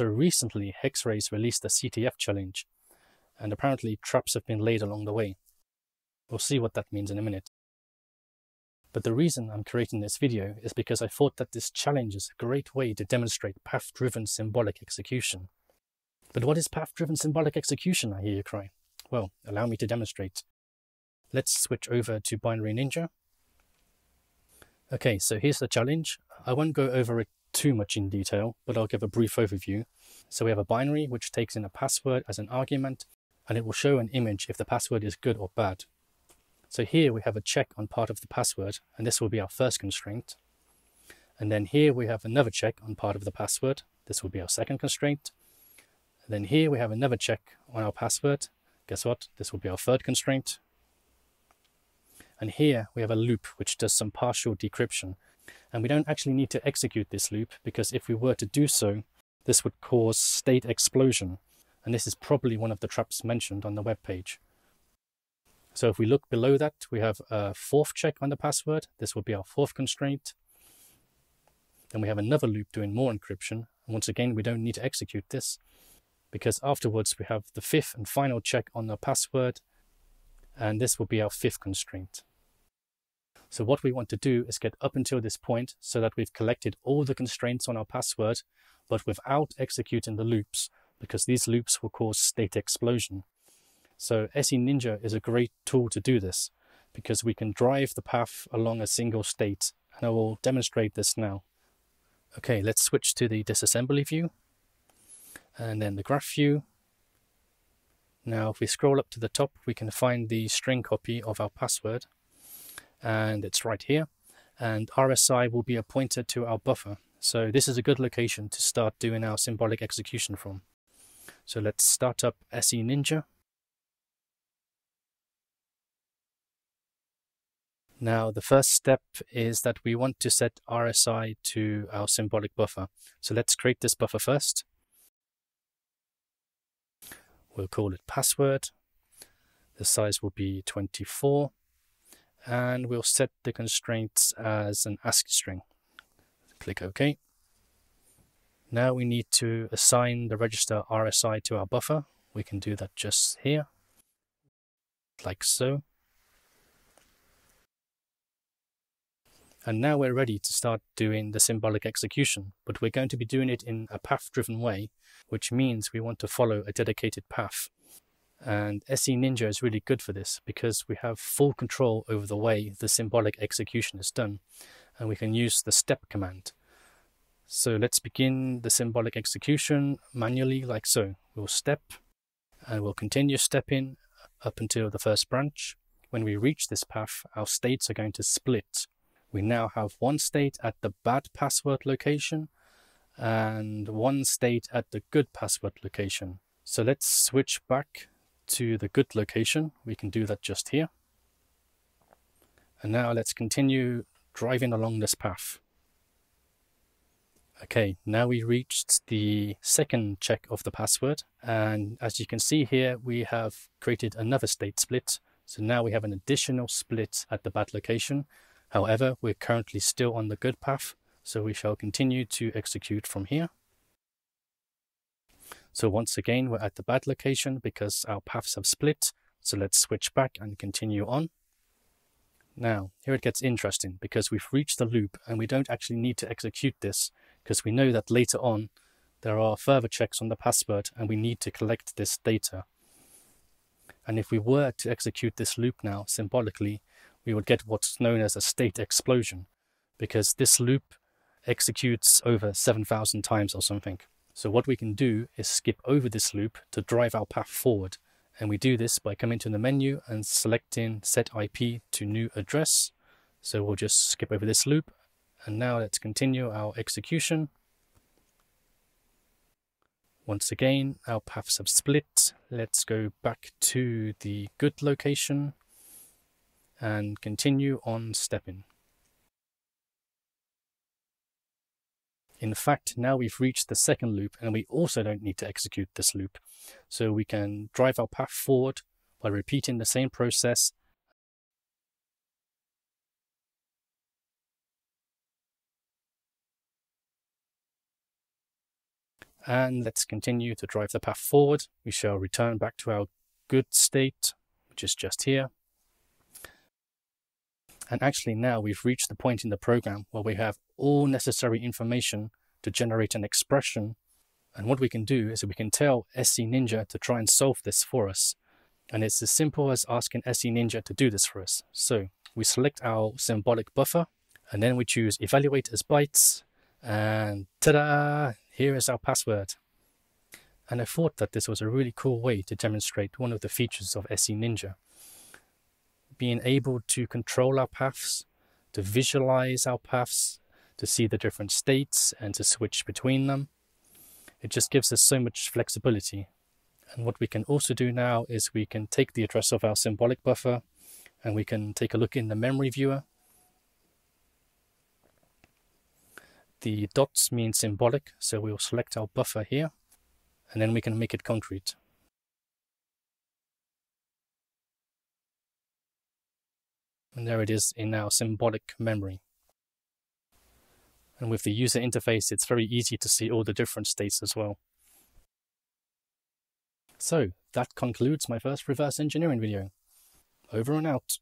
So recently, Hex-Rays released a CTF challenge, and apparently traps have been laid along the way. We'll see what that means in a minute. But the reason I'm creating this video is because I thought that this challenge is a great way to demonstrate path-driven symbolic execution. But what is path-driven symbolic execution, I hear you cry? Well, allow me to demonstrate. Let's switch over to Binary Ninja. Okay, so here's the challenge. I won't go over it too much in detail, but I'll give a brief overview. So we have a binary which takes in a password as an argument, and it will show an image if the password is good or bad. So here we have a check on part of the password, and this will be our first constraint. And then here we have another check on part of the password. This will be our second constraint. And then here we have another check on our password. Guess what? This will be our third constraint. And here we have a loop which does some partial decryption. And we don't actually need to execute this loop because if we were to do so, this would cause state explosion. And this is probably one of the traps mentioned on the web page. So if we look below that, we have a fourth check on the password. This will be our fourth constraint. Then we have another loop doing more encryption. And once again, we don't need to execute this because afterwards we have the fifth and final check on the password. And this will be our fifth constraint. So what we want to do is get up until this point so that we've collected all the constraints on our password, but without executing the loops, because these loops will cause state explosion. So SENinja is a great tool to do this because we can drive the path along a single state and I will demonstrate this now. Okay, let's switch to the disassembly view and then the graph view. Now if we scroll up to the top we can find the string copy of our password and it's right here and RSI will be a pointer to our buffer. So this is a good location to start doing our symbolic execution from. So let's start up SENinja Now, the first step is that we want to set RSI to our symbolic buffer. So let's create this buffer first. We'll call it password. The size will be 24. And we'll set the constraints as an ASCII string. Click OK. Now we need to assign the register RSI to our buffer. We can do that just here, like so. And now we're ready to start doing the symbolic execution, but we're going to be doing it in a path-driven way, which means we want to follow a dedicated path. And SENinja is really good for this because we have full control over the way the symbolic execution is done, and we can use the step command. So let's begin the symbolic execution manually like so. We'll step and we'll continue stepping up until the first branch. When we reach this path, our states are going to split we now have one state at the bad password location and one state at the good password location. So let's switch back to the good location. We can do that just here. And now let's continue driving along this path. Okay, now we reached the second check of the password. And as you can see here, we have created another state split. So now we have an additional split at the bad location. However, we're currently still on the good path, so we shall continue to execute from here. So once again, we're at the bad location because our paths have split. So let's switch back and continue on. Now, here it gets interesting because we've reached the loop and we don't actually need to execute this because we know that later on there are further checks on the password and we need to collect this data. And if we were to execute this loop now symbolically, we would get what's known as a state explosion because this loop executes over 7,000 times or something. So what we can do is skip over this loop to drive our path forward. And we do this by coming to the menu and selecting set IP to new address. So we'll just skip over this loop. And now let's continue our execution. Once again, our paths have split. Let's go back to the good location and continue on stepping. In fact, now we've reached the second loop and we also don't need to execute this loop. So we can drive our path forward by repeating the same process And let's continue to drive the path forward. We shall return back to our good state, which is just here. And actually now we've reached the point in the program where we have all necessary information to generate an expression. And what we can do is we can tell SENinja to try and solve this for us. And it's as simple as asking SENinja to do this for us. So we select our symbolic buffer and then we choose evaluate as bytes and ta-da, here is our password. And I thought that this was a really cool way to demonstrate one of the features of SENinja. Being able to control our paths, to visualize our paths, to see the different states and to switch between them. It just gives us so much flexibility. And what we can also do now is we can take the address of our symbolic buffer and we can take a look in the memory viewer. The dots mean symbolic, so we'll select our buffer here and then we can make it concrete. And there it is in our symbolic memory. And with the user interface, it's very easy to see all the different states as well. So that concludes my first reverse engineering video. Over and out.